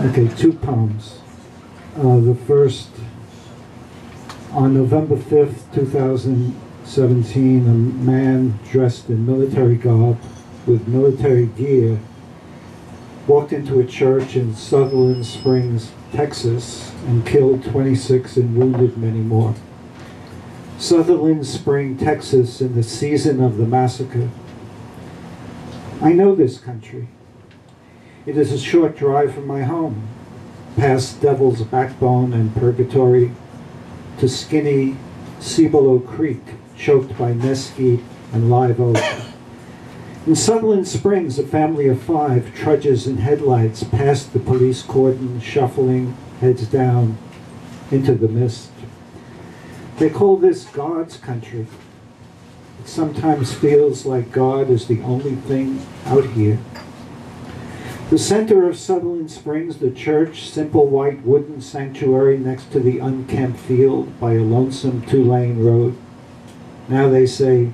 Okay, two poems. Uh, the first, on November 5th, 2017, a man dressed in military garb with military gear walked into a church in Sutherland Springs, Texas, and killed 26 and wounded many more. Sutherland Spring, Texas, in the season of the massacre. I know this country. It is a short drive from my home, past Devil's Backbone and Purgatory, to skinny Cibolo Creek, choked by mesquite and live oak. In Sutherland Springs, a family of five trudges in headlights past the police cordon, shuffling, heads down, into the mist. They call this God's country. It sometimes feels like God is the only thing out here. The center of Sutherland Springs, the church, simple white wooden sanctuary next to the unkempt field by a lonesome two-lane road. Now they say,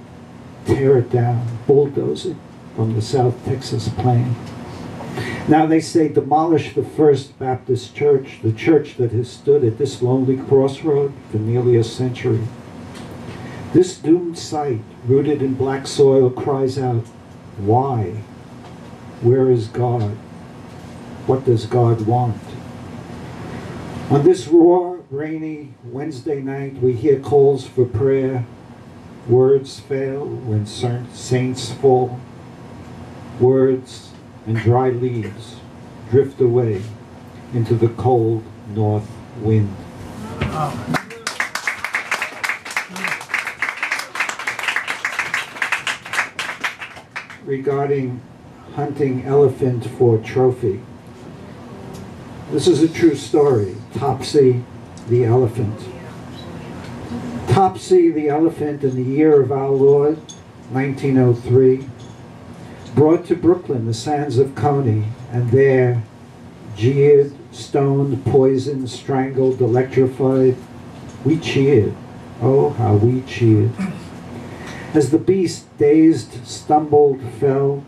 tear it down, bulldoze it from the South Texas plain. Now they say, demolish the First Baptist Church, the church that has stood at this lonely crossroad for nearly a century. This doomed site, rooted in black soil, cries out, why? Where is God? What does God want? On this raw, rainy Wednesday night, we hear calls for prayer. Words fail when saints fall. Words and dry leaves drift away into the cold north wind. Regarding hunting elephant for trophy. This is a true story. Topsy the elephant. Topsy the elephant in the year of our Lord, 1903, brought to Brooklyn the sands of Coney, and there jeered, stoned, poisoned, strangled, electrified. We cheered. Oh, how we cheered. As the beast, dazed, stumbled, fell,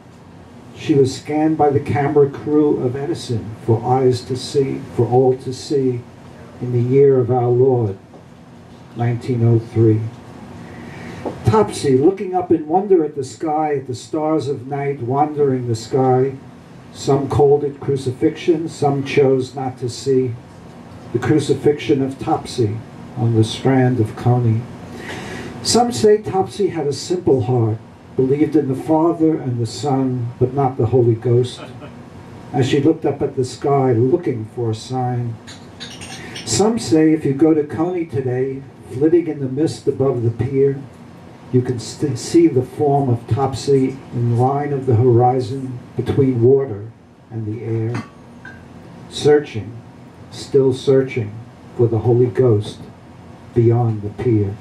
she was scanned by the camera crew of Edison for eyes to see, for all to see, in the year of our Lord, 1903. Topsy, looking up in wonder at the sky, at the stars of night wandering the sky. Some called it crucifixion, some chose not to see. The crucifixion of Topsy on the strand of Coney. Some say Topsy had a simple heart, believed in the Father and the Son, but not the Holy Ghost. As she looked up at the sky, looking for a sign. Some say if you go to Coney today, flitting in the mist above the pier, you can still see the form of Topsy in line of the horizon between water and the air, searching, still searching for the Holy Ghost beyond the pier.